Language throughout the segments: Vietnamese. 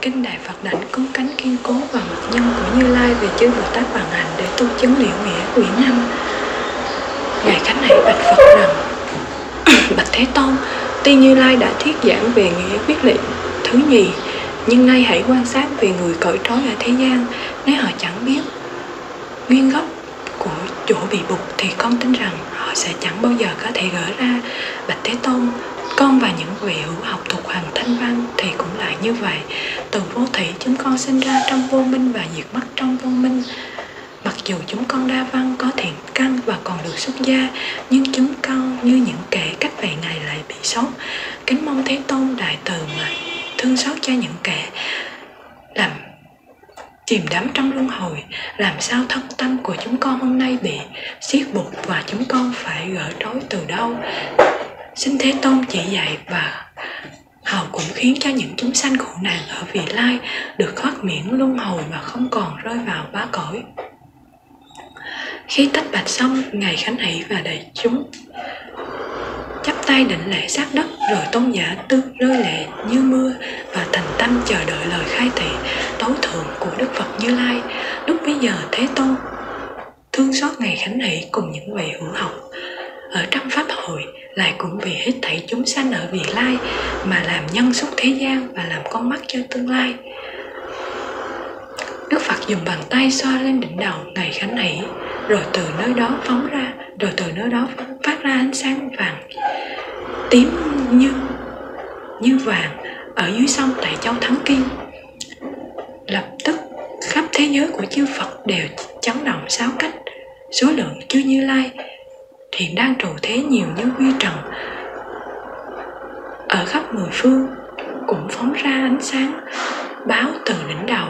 kinh đại phật đảnh cứu cánh kiên cố và mật nhân của như lai về chư bồ tát bằng hành để tu chứng liệu nghĩa quyển năm. Ngài khánh hãy bạch phật rằng, bạch thế tôn, tuy như lai đã thuyết giảng về nghĩa quyết định thứ nhì, nhưng nay hãy quan sát về người cởi trói ở thế gian, nếu họ chẳng biết nguyên gốc của chỗ bị buộc thì con tin rằng họ sẽ chẳng bao giờ có thể gỡ ra. Bạch thế tôn con và những vị hữu học thuộc hàng thanh văn thì cũng lại như vậy. Từ vô thủy chúng con sinh ra trong vô minh và diệt mất trong vô minh. Mặc dù chúng con đa văn, có thiện căn và còn được xuất gia, nhưng chúng con như những kẻ cách vậy này lại bị sốt kính mong thế tôn đại từ mà thương xót cho những kẻ làm chìm đắm trong luân hồi. Làm sao thân tâm của chúng con hôm nay bị siết buộc và chúng con phải gỡ trói từ đâu? Xin thế tôn chỉ dạy và hầu cũng khiến cho những chúng sanh khổ nạn ở vị lai được thoát miễn luân hồi và không còn rơi vào bá cõi. Khi tách bạch xong, ngài khánh hỷ và đại chúng chắp tay định lễ sát đất, rồi tôn giả tư rơi lệ như mưa và thành tâm chờ đợi lời khai thị tối thượng của đức phật như lai. Lúc bấy giờ, thế tôn thương xót ngài khánh hỷ cùng những vị hữu học ở trong pháp hội lại cũng vì hết thảy chúng sanh ở vị lai mà làm nhân xúc thế gian và làm con mắt cho tương lai. Đức Phật dùng bàn tay xoa lên đỉnh đầu ngài khánh hỷ, rồi từ nơi đó phóng ra, rồi từ nơi đó phát ra ánh sáng vàng, tím như như vàng ở dưới sông tại châu Thắng Kim lập tức, khắp thế giới của chư Phật đều chấn động sáu cách. Số lượng chư Như Lai hiện đang trụ thế nhiều như huy trần. Ở khắp mười phương cũng phóng ra ánh sáng báo từ đỉnh đầu.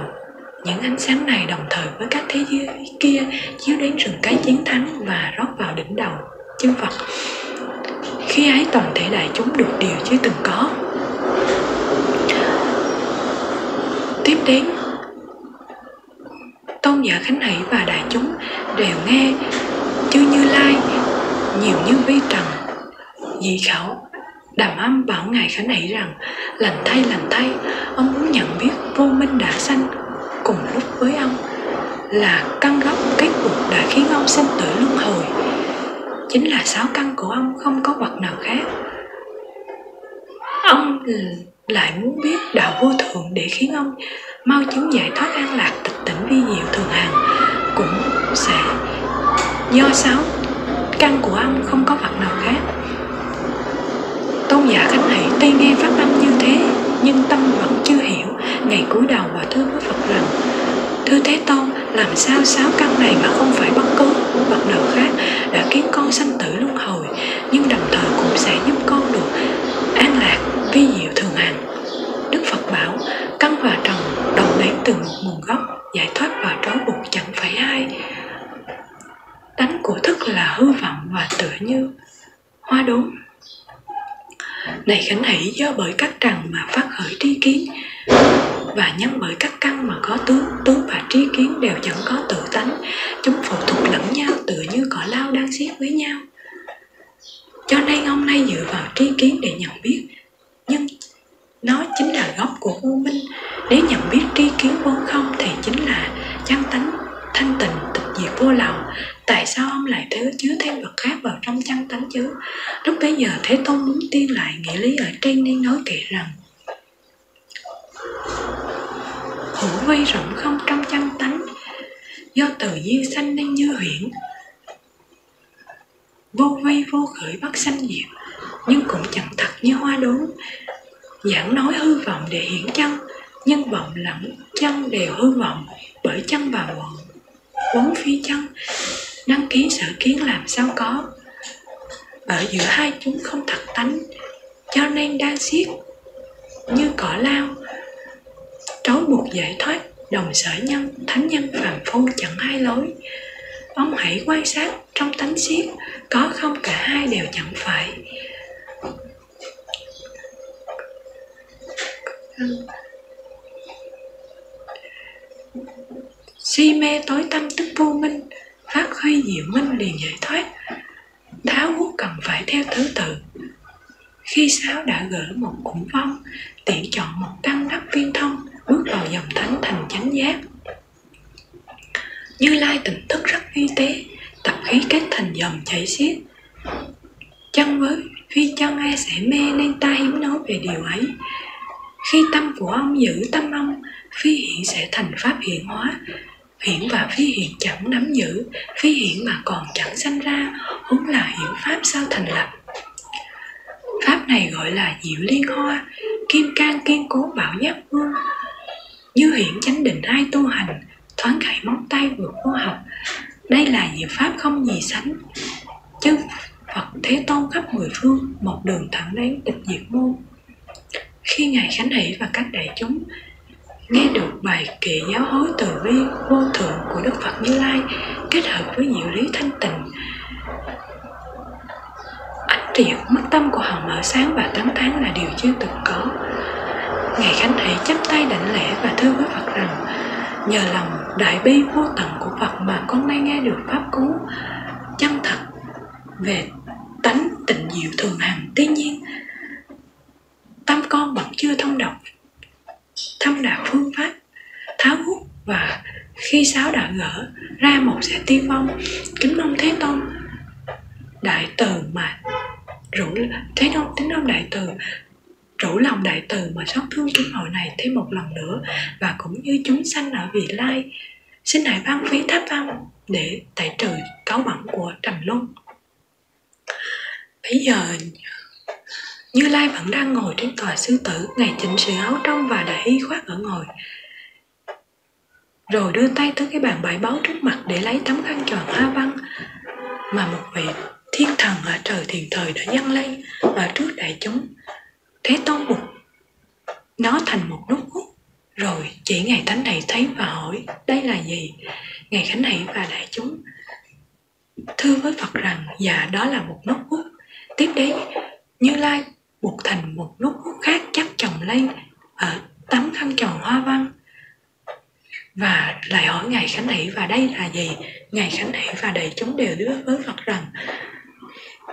Những ánh sáng này đồng thời với các thế giới kia chiếu đến rừng cái chiến thắng và rót vào đỉnh đầu chư Phật. Khi ấy toàn thể đại chúng được điều chưa từng có. Tiếp đến, tôn giả khánh hỷ và đại chúng đều nghe chư như lai nhiều như vi trần. Dị khảo, đàm âm bảo ngài khả nảy rằng, lành thay lành thay, ông muốn nhận biết vô minh đã sanh cùng lúc với ông là căn gốc kết cuộc đã khiến ông sinh tử luân hồi. Chính là sáu căn của ông không có vật nào khác. Ông lại muốn biết đạo vô thượng để khiến ông mau chứng giải thoát an lạc tịch tỉnh vi diệu thường hằng cũng sẽ do sáu căn của ông không có vật nào khác. Tôn giả khánh hỷ tuy nghe pháp âm như thế, nhưng tâm vẫn chưa hiểu ngày cúi đầu và thưa với phật rằng, thưa thế tôn, làm sao sáu căn này mà không phải bất cứ vật nào khác đã khiến con sanh tử luân hồi, nhưng đồng thời cũng sẽ giúp con được an lạc vi diệu thường hằng? Đức phật bảo, căn và trần đồng đến từ một nguồn gốc, giải thoát và trói buộc chẳng phải ai. Đánh của thức là hư vọng và tựa như hoa đốm. này khánh hỷ, do bởi các trần mà phát khởi tri kiến, và nhân bởi các căn mà có tướng tướng và tri kiến đều chẳng có tự tánh, chúng phụ thuộc lẫn nhau tựa như cỏ lao đang xiết với nhau cho nên ông nay dựa vào tri kiến để nhận biết, nhưng nó chính là gốc của vô minh nếu nhận biết tri kiến vô không thì chính là chân tánh thanh tịnh tịch diệt vô lậu tại sao ông lại thứ chứa thêm vật khác vào trong chân tánh chứ? Lúc bấy giờ thế tôn muốn tiên lại nghĩa lý ở trên nên nói kệ rằng hữu vi rộng không trong chân tánh, do từ duyên sanh nên như huyễn. Vô vi vô khởi bất sanh diệt, nhưng cũng chẳng thật như hoa đốn giảng nói hư vọng để hiển chân, nhưng vọng lẫn chân đều hư vọng, bởi chân và vọng vốn phi chân năng ký sở kiến làm sao có. Ở giữa hai chúng không thật tánh, cho nên đang xiết như cỏ lao. Trói buộc giải thoát, đồng sở nhân, thánh nhân phàm phu chẳng hai lối. Ông hãy quan sát trong tánh xiết có không cả hai đều chẳng phải. Si mê tối tâm tức vô minh phát huy diệu minh liền giải thoát. Tháo hút cần phải theo thứ tự. Khi sáo đã gỡ một cụm vong tiện chọn một căn đắp viên thông, bước vào dòng thánh thành chánh giác. Như lai tỉnh thức rất vi tế, tập khí kết thành dòng chảy xiết. Chân với phi chân e sẽ mê nên ta hiếm nói về điều ấy? Khi tâm của ông giữ tâm ông, phi hiện sẽ thành pháp hiện hóa hiển và phi hiện chẳng nắm giữ, phi hiện mà còn chẳng sanh ra, huống là hiểu pháp sao thành lập. Pháp này gọi là diệu liên hoa, kim can kiên cố bảo giác vương. Như hiển chánh định ai tu hành, thoáng khải móng tay vượt vô học. Đây là diệu pháp không gì sánh, chứ Phật Thế Tôn khắp mười phương, một đường thẳng đến tịch diệt môn. Khi ngài khánh hỷ và các đại chúng nghe được bài kệ giáo hối từ bi vô thượng của Đức Phật Như Lai kết hợp với diệu lý thanh tịnh ánh triệt mắt tâm của họ mở sáng và tán thán là điều chưa từng có. Ngài khánh hãy chắp tay đảnh lễ và thưa với Phật rằng, nhờ lòng đại bi vô tận của Phật mà con nay nghe được pháp cứu chân thật về tánh tịnh diệu thường hằng. Tuy nhiên, tâm con vẫn chưa thông đọc thâm đạo phương pháp, tháo hút và khi sáo đã gỡ ra một sẽ tiêu vong kính mong thế tôn, đại từ mà rủ, thế tôn tính ông đại từ, rủ lòng đại từ mà xót thương chúng hội này thêm một lần nữa. Và cũng như chúng sanh ở vị lai, xin hãy ban phí tháp âm để tẩy trừ cáo bẩn của trầm luân. Bây giờ như Lai vẫn đang ngồi trên tòa sư tử Ngài chỉnh sửa áo trong và đã y khoát ở ngồi. Rồi đưa tay tới cái bàn bãi báo trước mặt Để lấy tấm khăn tròn hoa văn. Mà một vị thiên thần ở trời thiền thời đã dâng lên, và trước đại chúng, Thế tôn mục Nó thành một nút hút. Rồi chỉ Ngài Thánh này thấy và hỏi, Đây là gì? Ngài Khánh Hỷ và đại chúng Thưa với Phật rằng Dạ đó là một nút hút. Tiếp đến, Như Lai buộc thành một nút hút khác chắc chồng lên ở tấm khăn tròn hoa văn. Và lại hỏi ngài khánh hỷ, và đây là gì? Ngài khánh hỷ và đầy chúng đều đưa với phật rằng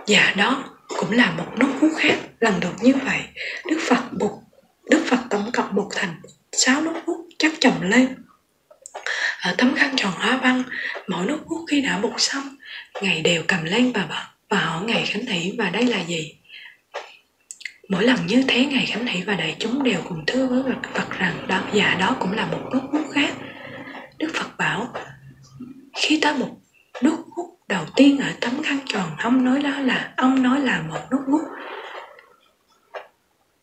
dạ đó cũng là một nút hút khác lần được như vậy. Đức phật buộc, đức phật tổng cộng buộc thành sáu nút hút chắc chồng lên ở tấm khăn tròn hoa văn. Mỗi nút hút khi đã buộc xong, ngài đều cầm lên và bật và hỏi ngài khánh thị và đây là gì? Mỗi lần như thế Ngài Khánh Hỷ và đại chúng đều cùng thưa với Phật rằng đó dạ đó cũng là một nút hút khác. Đức Phật bảo khi ta một nút hút đầu tiên ở tấm khăn tròn ông nói đó là ông nói là một nút hút.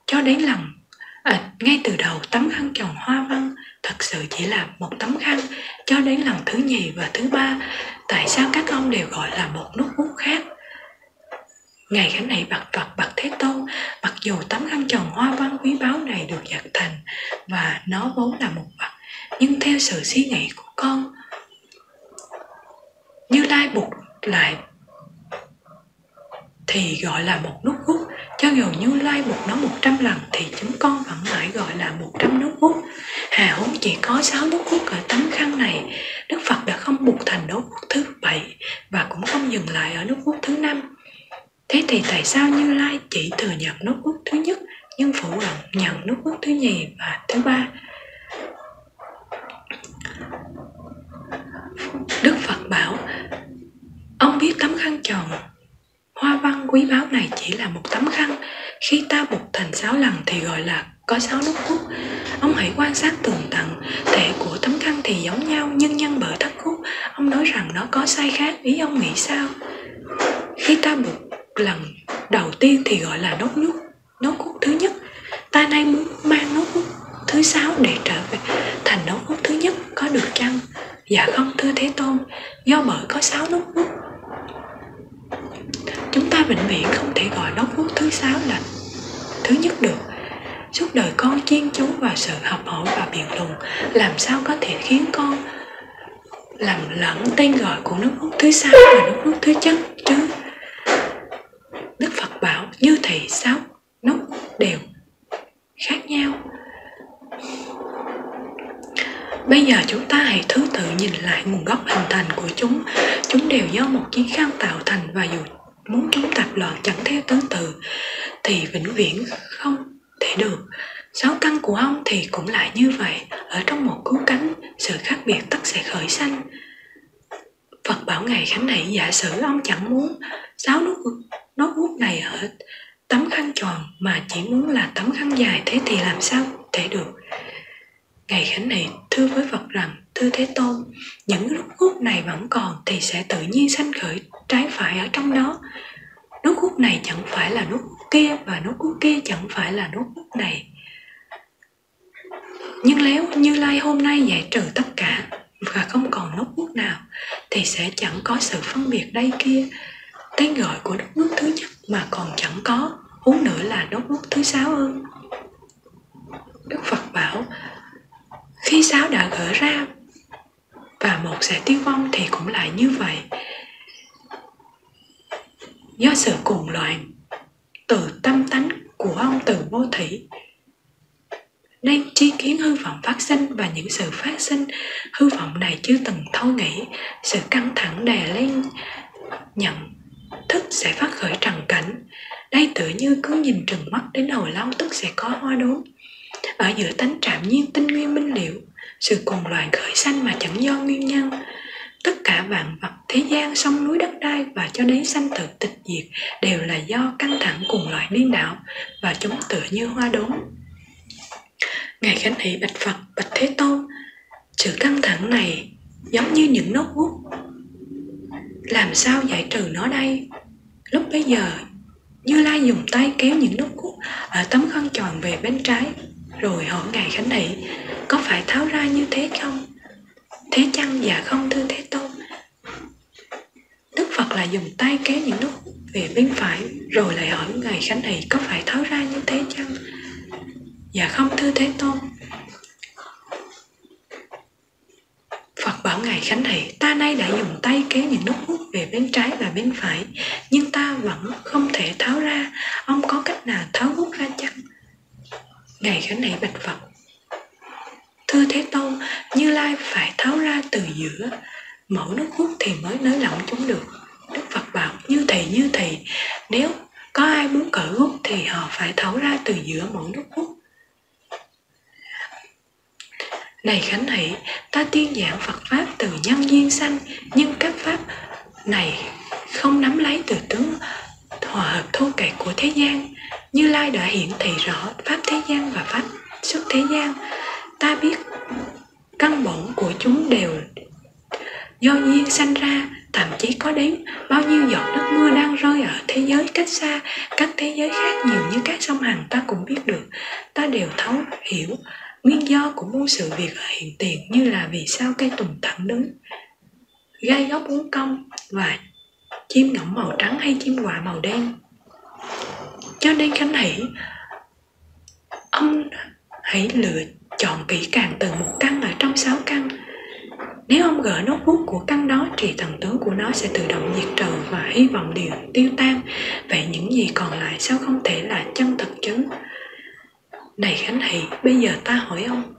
Cho đến lần à, ngay từ đầu tấm khăn tròn hoa văn thật sự chỉ là một tấm khăn. Cho đến lần thứ nhì và thứ ba tại sao các ông đều gọi là một nút hút khác? Ngày khánh này bạc Phật bạc Thế Tôn bạc dù tấm khăn tròn hoa văn quý báu này được giặt thành Và nó vốn là một vật, Nhưng theo sự suy nghĩ của con, Như Lai buộc lại Thì gọi là một nút hút. Cho dù Như Lai buộc nó một trăm lần Thì chúng con vẫn mãi gọi là một trăm nút hút. Hà huống chỉ có sáu nút hút ở tấm khăn này. Đức Phật đã không buộc thành nút hút thứ bảy Và cũng không dừng lại ở nút hút thứ năm. Thế thì tại sao Như Lai chỉ thừa nhận nốt ước thứ nhất, nhưng phủ nhận nhận nốt ước thứ nhì và thứ ba? Đức Phật bảo, Ông biết tấm khăn tròn Hoa văn quý báu này chỉ là một tấm khăn. Khi ta buộc thành sáu lần thì gọi là có sáu nút khúc Ông hãy quan sát tường tận Thể của tấm khăn thì giống nhau, Nhưng nhân bởi thất khúc, Ông nói rằng nó có sai khác, Ý ông nghĩ sao? Khi ta buộc lần đầu tiên thì gọi là nốt nhút, nốt hút thứ nhất. Ta nay muốn mang nốt hút thứ sáu để trở về thành nốt hút thứ nhất, có được chăng? Dạ không, thưa thế tôn, do bởi có sáu nốt hút. Chúng ta vĩnh viễn không thể gọi nốt hút thứ sáu là thứ nhất được. Suốt đời con chuyên chú vào sự học hỏi và biện luận, làm sao có thể khiến con làm lẫn tên gọi của nước hút thứ sáu và nước hút thứ chất chứ? Đức Phật bảo như thị sáu nút đều khác nhau. Bây giờ chúng ta hãy thứ tự nhìn lại nguồn gốc hình thành của chúng. Chúng đều do một chiến khăn tạo thành và dù muốn chúng tạp loạn chẳng theo thứ tự Thì vĩnh viễn không thể được. Sáu căn của ông thì cũng lại như vậy. Ở trong một cứu cánh, sự khác biệt tất sẽ khởi sanh. Phật bảo Ngài Khánh này giả sử ông chẳng muốn sáu nút nốt bút này ở tấm khăn tròn mà chỉ muốn là tấm khăn dài thế thì làm sao thể được Ngài Khánh này thưa với Phật rằng Thưa Thế Tôn, những nút hút này vẫn còn thì sẽ tự nhiên sanh khởi trái phải ở trong đó. Nút hút này chẳng phải là nút hút kia và nút hút kia chẳng phải là nút hút này. Nhưng nếu Như Lai hôm nay giải trừ tất cả và không còn nốt quốc nào thì sẽ chẳng có sự phân biệt đây kia. Tên gọi của đất nước thứ nhất mà còn chẳng có, huống nữa là nút nước thứ sáu ư. Đức phật bảo, khi sáu đã gỡ ra và một sẽ tiêu vong thì cũng lại như vậy. Do sự cuồng loạn từ tâm tánh của ông từ vô thủy nên chi kiến hư vọng phát sinh và những sự phát sinh hư vọng này chưa từng thâu nghĩ. Sự căng thẳng đè lên nhận thức sẽ phát khởi trần cảnh. Đây tự như cứ nhìn trừng mắt đến hồi lâu tức sẽ có hoa đốm. Ở giữa tánh trạm nhiên tinh nguyên minh liệu, sự cuồng loạn khởi sanh mà chẳng do nguyên nhân. Tất cả vạn vật thế gian, sông núi đất đai và cho đến sanh tử tịch diệt đều là do căng thẳng cùng loại điên đạo và chúng tựa như hoa đốm. Ngài Khánh Hỷ bạch Phật, bạch Thế Tôn Sự căng thẳng này giống như những nốt hút. Làm sao giải trừ nó đây? Lúc bấy giờ, Như Lai dùng tay kéo những nốt hút ở tấm khăn tròn về bên trái Rồi hỏi Ngài Khánh Hỷ Có phải tháo ra như thế không? Thế chăng dạ không thưa Thế Tôn Đức Phật là dùng tay kéo những nốt về bên phải Rồi lại hỏi Ngài Khánh Hỷ có phải tháo ra như thế chăng? Dạ không, thưa Thế Tôn. Phật bảo Ngài Khánh Thị Ta nay đã dùng tay kéo những nút hút về bên trái và bên phải, Nhưng ta vẫn không thể tháo ra. Ông có cách nào tháo hút ra chăng? Ngài Khánh Thị bạch Phật. Thưa Thế Tôn, Như Lai phải tháo ra từ giữa, Mẫu nút hút thì mới nới lỏng chúng được. Đức Phật bảo, như thầy như thầy, Nếu có ai muốn cởi hút thì họ phải tháo ra từ giữa mẫu nút hút này Khánh Hỷ, ta tiên giảng Phật Pháp từ nhân duyên sanh, nhưng các Pháp này không nắm lấy từ tướng hòa hợp thô kệch của thế gian. Như Lai đã hiển thị rõ Pháp thế gian và Pháp xuất thế gian. Ta biết căn bổn của chúng đều do duyên sanh ra thậm chí có đến bao nhiêu giọt nước mưa đang rơi ở thế giới cách xa các thế giới khác nhiều như các sông hằng ta cũng biết được ta đều thấu hiểu Nguyên do của muôn sự việc hiện tiền như là vì sao cây tùng thẳng đứng, gai góc uốn cong và chim ngỗng màu trắng hay chim quạ màu đen. Cho nên Khánh hỷ ông hãy lựa chọn kỹ càng từ một căn ở trong sáu căn. Nếu ông gỡ nốt bút của căn đó thì thần tướng của nó sẽ tự động diệt trừ và hy vọng điều tiêu tan. Vậy những gì còn lại sao không thể là chân thực chứng? Này Khánh Hỷ, bây giờ ta hỏi ông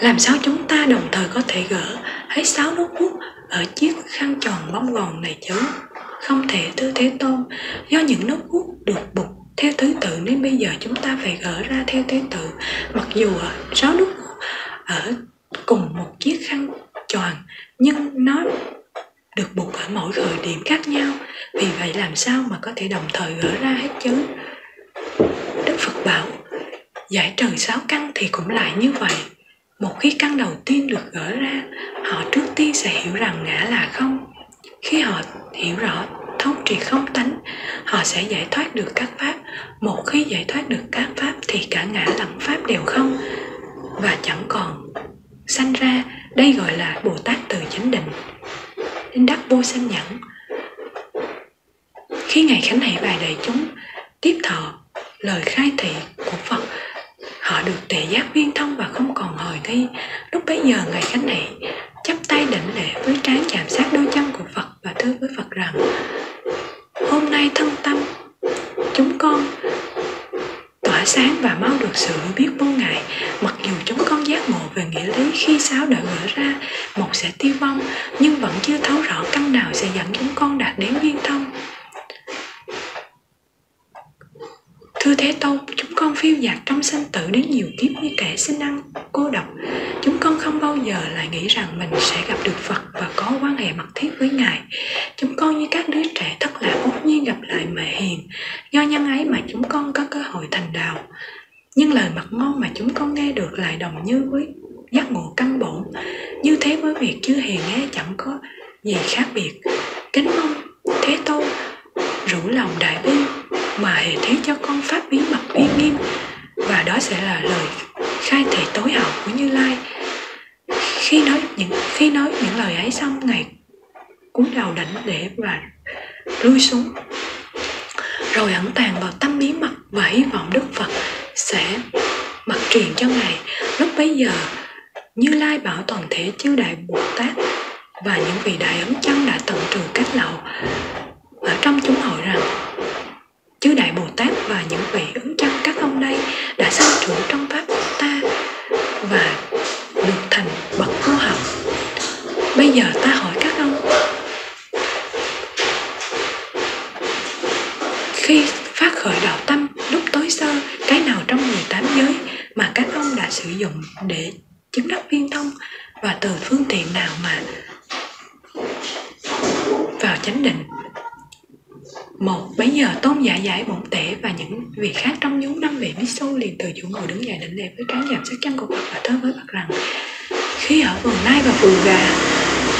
Làm sao chúng ta đồng thời có thể gỡ hết sáu nốt bút ở chiếc khăn tròn bóng gòn này chứ? Không thể tư Thế Tôn, do những nốt bút được bục theo thứ tự nên bây giờ chúng ta phải gỡ ra theo thứ tự. Mặc dù sáu nốt bút ở cùng một chiếc khăn tròn nhưng nó được buộc ở mỗi thời điểm khác nhau vì vậy làm sao mà có thể đồng thời gỡ ra hết chứ Phật bảo, Giải trừ sáu căn thì cũng lại như vậy. Một khi căn đầu tiên được gỡ ra, Họ trước tiên sẽ hiểu rằng ngã là không. Khi họ hiểu rõ thông triệt không tánh, Họ sẽ giải thoát được các pháp. Một khi giải thoát được các pháp Thì cả ngã lẫn pháp đều không. Và chẳng còn sanh ra, Đây gọi là Bồ Tát từ chánh định. Nên đắc vô sanh nhẫn. Khi Ngài Khánh Hệ bài đại chúng Tiếp thọ lời khai thị của Phật, họ được tệ giác viên thông và không còn hồi thi. lúc bấy giờ ngài khánh này, chắp tay đảnh lễ với trán chạm sát đôi chân của Phật và thưa với Phật rằng, hôm nay thân tâm, chúng con tỏa sáng và mau được sự biết vô ngại mặc dù chúng con giác ngộ về nghĩa lý khi sáo đã gỡ ra, một sẽ tiêu vong nhưng vẫn chưa thấu rõ căn nào sẽ dẫn chúng con đạt đến viên thông Thưa Thế Tôn, chúng con phiêu dạt trong sanh tử đến nhiều kiếp như kẻ sinh ăn, cô độc. Chúng con không bao giờ lại nghĩ rằng mình sẽ gặp được Phật và có quan hệ mật thiết với Ngài. Chúng con như các đứa trẻ thất lạc bỗng nhiên gặp lại mẹ hiền. Do nhân ấy mà chúng con có cơ hội thành đạo. Nhưng lời mật ngôn mà chúng con nghe được lại đồng như với giác ngộ căn bổn. Như thế với việc chư hiền nghe chẳng có gì khác biệt. Kính mong Thế Tôn rủ lòng đại bi mà hệ thế cho con pháp bí mật uy nghiêm và đó sẽ là lời khai thị tối hậu của Như Lai. Khi nói những khi nói những lời ấy xong, ngài cúi đầu đảnh lễ và lui xuống rồi ẩn tàng vào tâm bí mật và hy vọng Đức Phật sẽ mặc truyền cho ngài lúc bấy giờ như lai bảo toàn thể chư đại bồ tát và những vị đại ấn chân đã tận trừ các lậu ở trong chúng hội rằng chư đại bồ tát và những vị ứng chân các ông đây đã sanh trưởng trong pháp của ta và được thành bậc vô học bây giờ ta hỏi các ông khi phát khởi đạo tâm lúc tối sơ cái nào trong 18 giới mà các ông đã sử dụng để chứng đắc viên thông và từ phương tiện nào mà vào chánh định. Một, bấy giờ tôn giả giải bổn tể và những vị khác trong nhóm năm vị Misu liền từ chủ ngồi đứng dậy định lễ với trán giảm sắc chân của Phật và thơ với Phật rằng, khi ở vườn nai và vườn gà,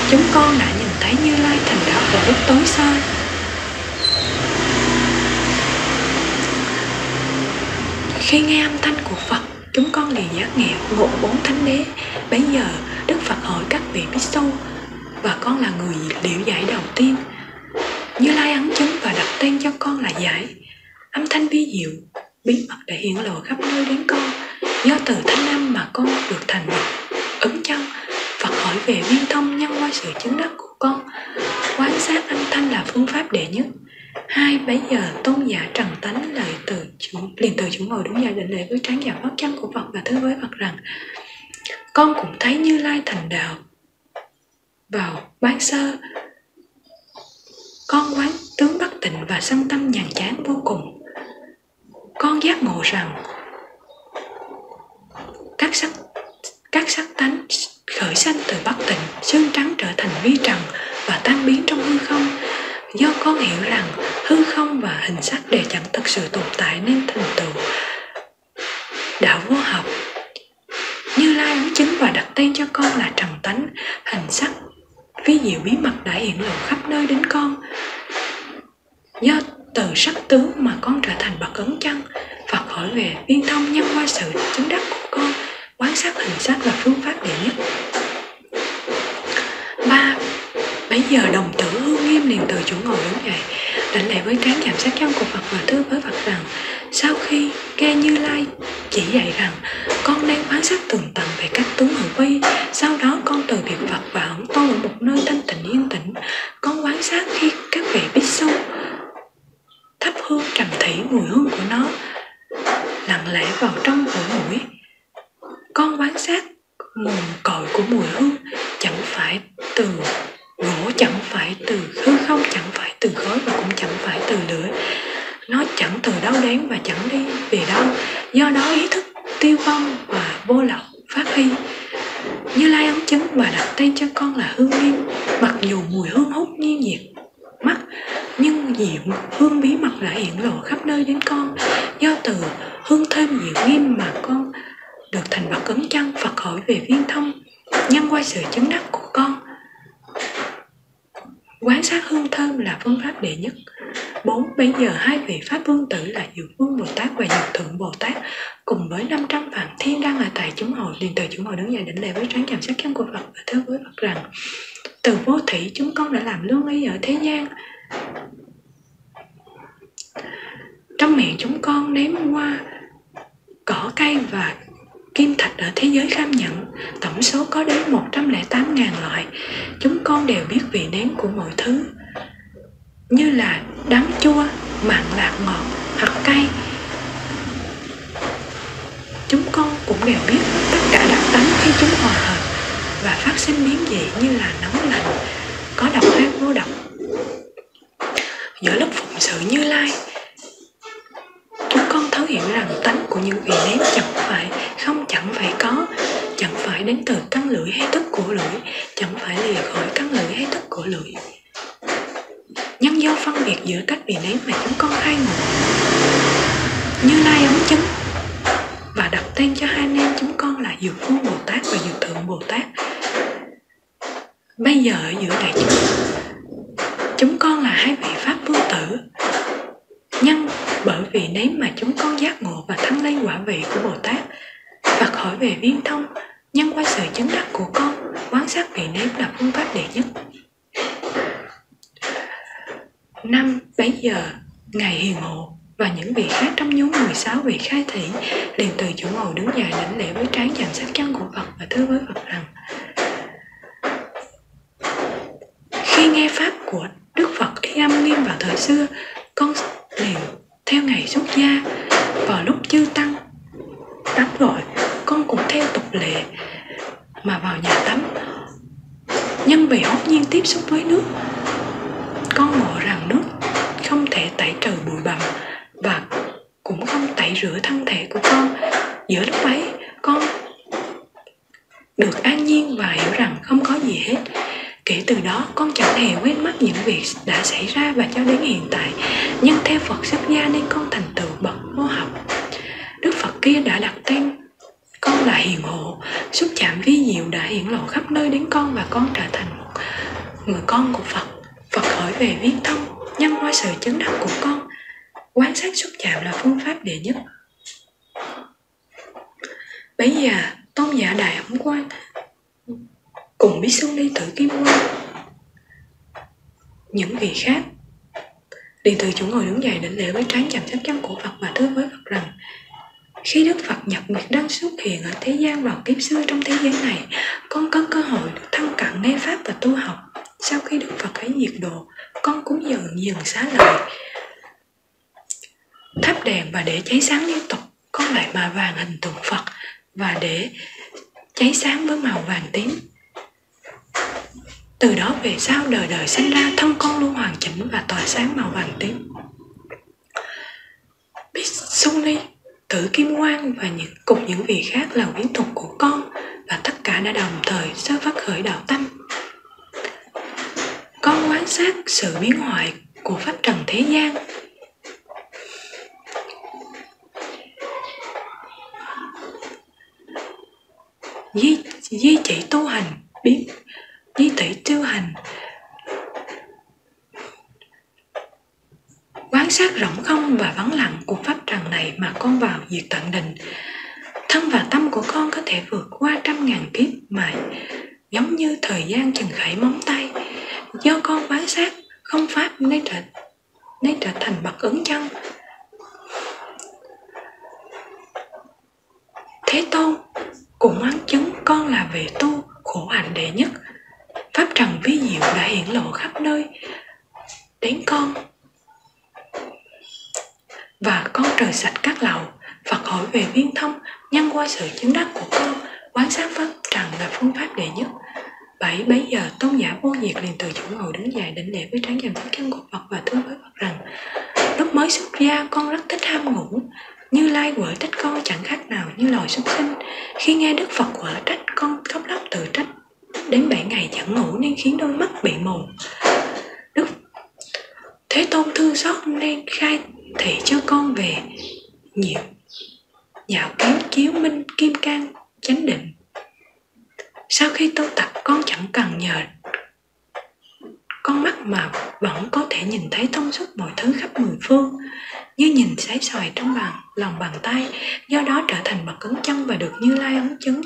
chúng con đã nhìn thấy như lai thành đạo vào lúc tối xa khi nghe âm thanh của Phật chúng con liền giác nghèo ngộ bốn thánh đế bấy giờ Đức Phật hỏi các vị Misu và con là người liệu giải đầu tiên như Lai ấn chứng và đặt tên cho con là Giải. Âm thanh vi diệu, bí mật đã hiện lộ khắp nơi đến con. Do từ thanh âm mà con được thành lập ứng chân, Phật hỏi về viên thông nhân qua sự chứng đắc của con. Quan sát âm thanh là phương pháp đệ nhất. Hai, bấy giờ tôn giả trần tánh lời từ chủ, liền từ chủ ngồi đúng giờ định lễ với trán giả phát chân của Phật và thứ với Phật rằng con cũng thấy như lai thành đạo vào bán sơ. Con quán tướng bất tịnh và sân tâm nhàn chán vô cùng. Con giác ngộ rằng các sắc các sắc tánh khởi sanh từ bất tịnh xương trắng trở thành vi trần và tan biến trong hư không do con hiểu rằng hư không và hình sắc đều chẳng thực sự tồn tại nên thành tựu. Đạo vô học, như lai muốn chứng và đặt tên cho con là trần tánh, hình sắc ví diệu bí mật đã hiện lộ khắp nơi đến con. Do từ sắc tướng mà con trở thành bậc ấn chân Phật hỏi về viên thông nhân qua sự chứng đắc của con quán sát hình sắc là phương pháp đệ nhất. Bây giờ đồng tử hương nghiêm liền từ chỗ ngồi đứng dậy Định lệ với trán chạm sát chân của Phật và thưa với Phật rằng, Sau khi nghe Như Lai chỉ dạy rằng, Con đang quan sát tường tận về các tướng hữu vi Sau đó con từ biệt Phật và ẩn tôn ở một nơi thanh tịnh yên tĩnh, Con quán sát khi các vị bích su thắp hương trầm thủy mùi hương của nó, lặng lẽ vào trong cổ mũi. Con quán sát nguồn cội của mùi hương, chẳng phải từ gỗ chẳng phải từ hư không, chẳng phải từ khói và cũng chẳng phải từ lửa. Nó chẳng từ đâu đến và chẳng đi về đâu. Do đó ý thức tiêu vong và vô lậu phát huy. Như lai ấn chứng và đặt tên cho con là hương nghiêm mặc dù mùi hương hút như nhiệt mắt, nhưng diệu hương bí mật đã hiện lộ khắp nơi đến con. Do từ hương thêm diệu nghiêm mà con được thành bậc cấn chân phật hỏi về viên thông, nhân qua sự chứng đắc của con quán sát hương thơm là phương pháp đệ nhất. Bốn, bây giờ hai vị pháp vương tử là dược vương bồ tát và dược thượng bồ tát cùng với 500 vạn thiên đang ở tại chúng hội liền từ chúng hội đứng dậy đỉnh lễ với trán chạm sát chân của phật và thưa với phật rằng, từ vô thủy chúng con đã làm lương y ở thế gian. Trong miệng chúng con ném qua cỏ cây và kim thạch ở thế giới kham nhận, tổng số có đến 108.000 loại. Chúng con đều biết vị nếm của mọi thứ, như là đắng chua, mặn lạc ngọt, hoặc cay. Chúng con cũng đều biết tất cả đặc tính khi chúng hòa hợp và phát sinh biến dị như là nóng lạnh, có độc hay vô độc. Giữa lúc phụng sự như lai đến từ căng lưỡi hay tức của lưỡi, chẳng phải lìa khỏi căng lưỡi hay tức của lưỡi. Nhân do phân biệt giữa các vị ném mà chúng con hai ngộ như lai ống chứng và đặt tên cho hai anh em chúng con là dược vương bồ tát và dược thượng bồ tát bây giờ ở giữa đại chúng chúng con là hai vị pháp vương tử nhân bởi vì nếu mà chúng con giác ngộ và thăng lên quả vị của bồ tát Phật hỏi về viên thông nhân qua sự chứng đắc của con quán sát vị ném là phương pháp đệ nhất năm bấy giờ ngày hiền hộ và những vị khác trong nhóm 16 vị khai thị liền từ chỗ ngồi đứng dài đảnh lễ với trán chạm sát chân của Phật và thưa với Phật rằng khi nghe pháp của Đức Phật y âm nghiêm vào thời xưa con liền theo ngày xuất gia vào lúc chư tăng tắm gọi con cũng theo tục lệ mà vào nhà tắm nhân vì hốt nhiên tiếp xúc với nước con ngộ rằng nước, không thể tẩy trừ bụi bặm và cũng không tẩy rửa thân thể của con. Giữa lúc ấy, con được an nhiên và hiểu rằng không có gì hết. Kể từ đó, con chẳng hề quên mất những việc đã xảy ra và cho đến hiện tại. Nhưng theo phật xuất gia nên con thành tựu bậc vô học. Đức phật kia đã đặt tên con là hiền hộ. Xúc chạm vi diệu đã hiển lộ khắp nơi đến con và con trở thành một người con của phật phật hỏi về viên thông nhân qua sự chứng đắc của con quan sát xúc chạm là phương pháp đệ nhất bấy giờ tôn giả đại Ẩm quan cùng biết xuống đi tử kim quan những vị khác liền từ chỗ ngồi đứng dậy định lễ với trán chạm sát chân của phật và thưa với phật rằng khi Đức Phật Nhật Nguyệt đang xuất hiện ở thế gian vào kiếp xưa trong thế giới này, con có cơ hội được thăng cận nghe Pháp và tu học. Sau khi Đức Phật ấy nhiệt độ, con cũng dần dừng xá lại, Thắp đèn và để cháy sáng liên tục, con lại mà vàng hình tượng Phật và để cháy sáng với màu vàng tím. Từ đó về sau đời đời sinh ra thân con luôn hoàn chỉnh và tỏa sáng màu vàng tím. Bitsuni Tử Kim Quang và những cùng những vị khác là quyến thuộc của con và tất cả đã đồng thời sơ phát khởi đạo tâm. Con quan sát sự biến hoại của pháp trần thế gian. Di, di chỉ tu hành biến di tỷ tu hành. Quan sát rỗng không và vắng lặng của pháp trần này mà con vào diệt tận định. Thân và tâm của con có thể vượt qua trăm ngàn kiếp mà giống như thời gian chừng khẩy móng tay do con quán sát, không pháp nên trở nên trở thành bậc ứng chân. Thế tôn cũng ăn chứng con là về tu khổ hạnh đệ nhất. Pháp trần vi diệu đã hiển lộ khắp nơi. Đến con và con trời sạch các lậu, Phật hỏi về viên thông, nhân qua sự chứng đắc của con, quán sát pháp trần là phương pháp đệ nhất bảy bấy giờ, tôn giả vô nhiệt liền từ chỗ ngồi đứng dậy, đỉnh lễ với trán dành bước chân của Phật và thưa với Phật rằng, lúc mới xuất gia, con rất thích ham ngủ. Như lai quở trách con chẳng khác nào như loài súc sinh. Khi nghe đức phật quở trách, con khóc lóc tự trách. Đến bảy ngày chẳng ngủ nên khiến đôi mắt bị mù. Đức thế tôn thương xót nên khai thị cho con về nhiệm dạo kiếm chiếu minh kim cang chánh định sau khi tu tập, con chẳng cần nhờ. Con mắt mà vẫn có thể nhìn thấy thông suốt mọi thứ khắp mười phương, như nhìn sấy xoài trong bàn, lòng bàn tay, do đó trở thành bậc cứng chân và được như lai ấn chứng.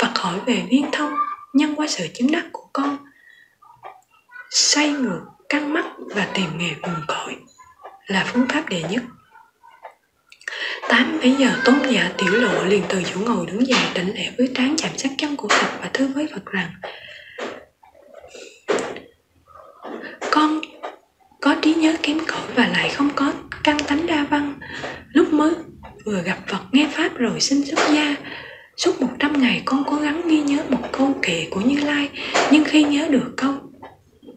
Phật hỏi về viên thông, nhân qua sự chứng đắc của con xoay ngược, căng mắt và tìm nghề buồn cội là phương pháp đệ nhất tám bây giờ tôn giả tiểu lộ liền từ chỗ ngồi đứng dậy đảnh lễ với trán chạm sát chân của Phật và thưa với Phật rằng, Con có trí nhớ kém cỏi và lại không có căn tánh đa văn. Lúc mới vừa gặp Phật nghe Pháp rồi xin xuất gia. Suốt một trăm ngày con cố gắng ghi nhớ một câu kệ của Như Lai, Nhưng khi nhớ được câu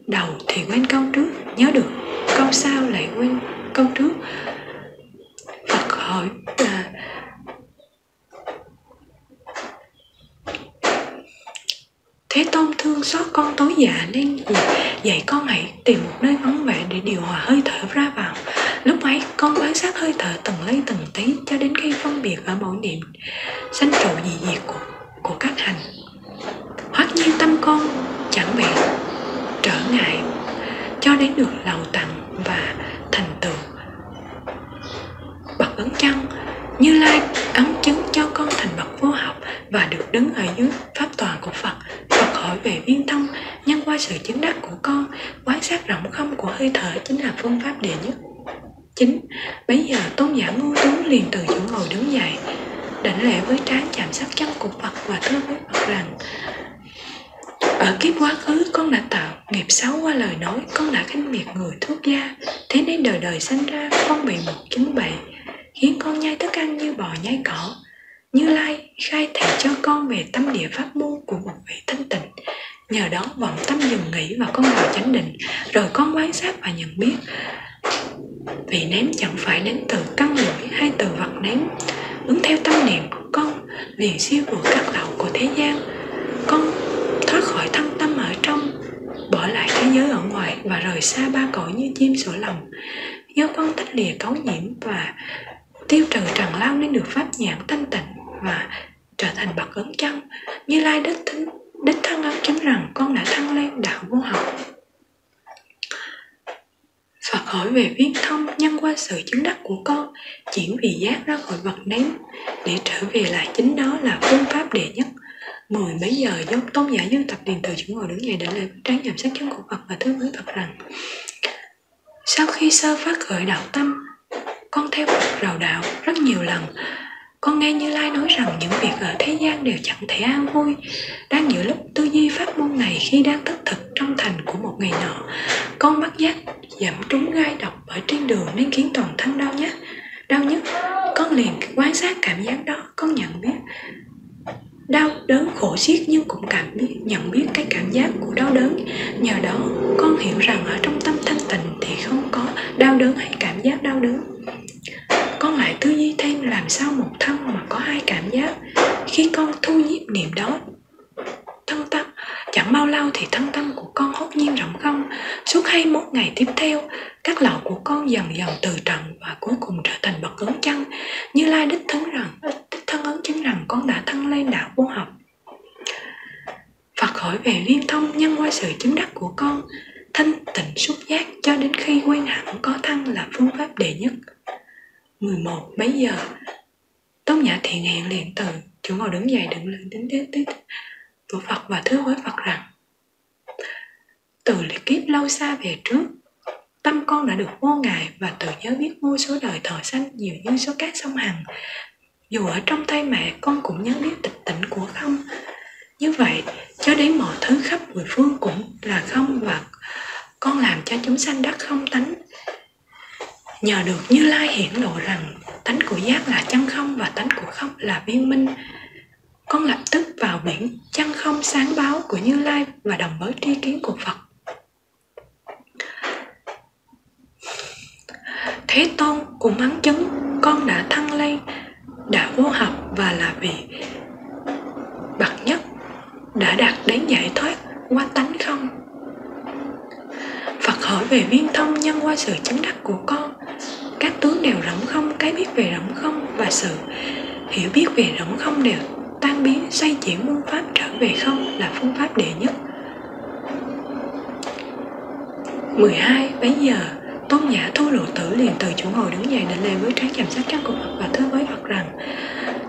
đầu thì quên câu trước, Nhớ được câu sau lại quên câu trước Phật hỏi à, Thế Tôn thương xót con tối dạ nên dạy con hãy tìm một nơi vắng vẻ để điều hòa hơi thở ra vào. Lúc ấy con quan sát hơi thở từng lấy từng tí cho đến khi phân biệt ở mỗi niệm sanh trụ dị diệt của, của các hành. Hoắc nhiên tâm con chẳng bị trở ngại cho đến được lầu tặng và thành tựu. Bậc ấn chân như Lai ấn chứng cho con thành bậc vô học và được đứng ở dưới pháp tòa của Phật. Phật hỏi về viên thông, nhân qua sự chứng đắc của con, quán sát rộng không của hơi thở chính là phương pháp đệ nhất. Chính, bấy giờ tôn giả ngu tú liền từ chỗ ngồi đứng dậy, đảnh lễ với trán chạm sát chân của Phật và thưa với Phật rằng ở kiếp quá khứ con đã tạo nghiệp xấu qua lời nói con đã khinh miệt người thuốc gia thế nên đời đời sinh ra con bị một chứng bệnh khiến con nhai thức ăn như bò nhai cỏ như lai khai thị cho con về tâm địa pháp môn của một vị thanh tịnh. Nhờ đó vọng tâm dừng nghỉ và con vào chánh định, rồi con quan sát và nhận biết. Vì ném chẳng phải đến từ căn lưỡi hay từ vật ném ứng theo tâm niệm của con liền siêu vượt các lậu của thế gian, con thoát khỏi thân tâm ở trong, bỏ lại thế giới ở ngoài và rời xa ba cõi như chim sổ lòng. Do con tách lìa cấu nhiễm và tiêu trừ trần lao nên được pháp nhãn thanh tịnh và trở thành bậc ấn chân. Như lai đích thính, đích thân ấn chứng rằng con đã thăng lên đạo vô học. Phật hỏi về viên thông nhân qua sự chứng đắc của con, chuyển vị giác ra khỏi vật nén để trở về lại chính đó là phương pháp đệ nhất. Mười mấy giờ dốc tôn giả dân tập điền từ chỗ ngồi đứng dậy để lại tráng nhầm sát chân của Phật và thứ với Phật rằng, sau khi sơ phát khởi đạo tâm, con theo Phật rào đạo rất nhiều lần con nghe Như Lai nói rằng những việc ở thế gian đều chẳng thể an vui. Đang giữa lúc tư duy pháp môn này khi đang thức thực trong thành của một ngày nọ, Con bắt giác giảm trúng gai độc ở trên đường nên khiến toàn thân đau nhất Đau nhất Con liền quan sát cảm giác đó, Con nhận biết đau đớn khổ xiết nhưng cũng cảm biết, nhận biết cái cảm giác của đau đớn. Nhờ đó, con hiểu rằng ở trong tâm thanh tịnh thì không có đau đớn hay cảm giác đau đớn con lại tư duy thêm làm sao một thân mà có hai cảm giác khi con thu nhiếp niệm đó. Thân tâm, chẳng bao lâu thì thân tâm của con hốt nhiên rộng không. Suốt hai mốt ngày tiếp theo, các lậu của con dần dần từ trận và cuối cùng trở thành bậc ấn chân. Như lai đích thân rằng đích thân ấn chứng rằng con đã thân lên đạo vô học. Phật hỏi về liên thông nhân qua sự chứng đắc của con, thanh tịnh xúc giác cho đến khi quen hẳn có thân là phương pháp đệ nhất. 11 mấy giờ? Tống Nhã thiện hẹn liền từ Chủ ngồi đứng dậy đứng lên đến tiếp tiếp. của Phật và thưa với Phật rằng, Từ liệt kiếp lâu xa về trước, Tâm con đã được vô ngại và tự nhớ biết vô số đời thọ sanh nhiều như số cát sông Hằng. Dù ở trong tay mẹ, con cũng nhớ biết tịch tỉnh của không. Như vậy, cho đến mọi thứ khắp mười phương cũng là không và con làm cho chúng sanh đắc không tánh nhờ được như lai hiển lộ rằng tánh của giác là chân không và tánh của không là viên minh. Con lập tức vào biển chân không sáng báo của như lai và đồng với tri kiến của phật. Thế tôn cũng mắng chứng, con đã thăng lên đã vô học và là vị bậc nhất, đã đạt đến giải thoát qua tánh không. Phật hỏi về viên thông nhân qua sự chứng đắc của con. Các tướng đều rỗng không, cái biết về rỗng không và sự hiểu biết về rỗng không đều tan biến xoay chuyển môn pháp trở về không là phương pháp đệ nhất. 12. Bấy giờ Tôn giả thu lộ tử liền từ chỗ ngồi đứng dậy định lề với trán chạm sát chân của Phật và thưa với Phật rằng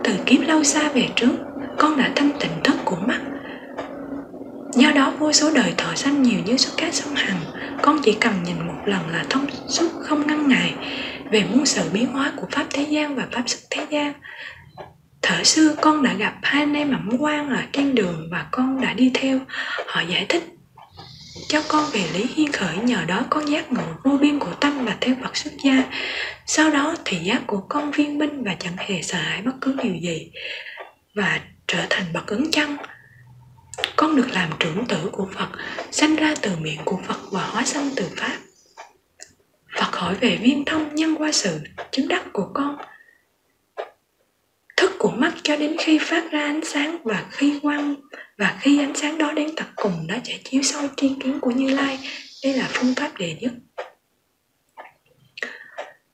Từ kiếp lâu xa về trước Con đã thanh tịnh thức của mắt. Do đó vô số đời thọ sanh nhiều như số cát sông Hằng. Con chỉ cần nhìn một lần là thông suốt không ngăn ngại. Về muôn sự biến hóa của Pháp thế gian và Pháp sức thế gian. Thở xưa con đã gặp hai anh em ẩm quan ở trên đường và con đã đi theo. Họ giải thích cho con về lý hiên khởi, nhờ đó con giác ngộ vô biên của tâm và theo Phật xuất gia. Sau đó thì giác của con viên minh và chẳng hề sợ hãi bất cứ điều gì và trở thành bậc ứng chân con được làm trưởng tử của Phật, sanh ra từ miệng của Phật và hóa sanh từ Pháp. Phật hỏi về viên thông nhân qua sự chứng đắc của con thức của mắt cho đến khi phát ra ánh sáng và khi quang và khi ánh sáng đó đến tận cùng nó sẽ chiếu soi tri kiến của Như Lai. Đây là phương pháp đệ nhất.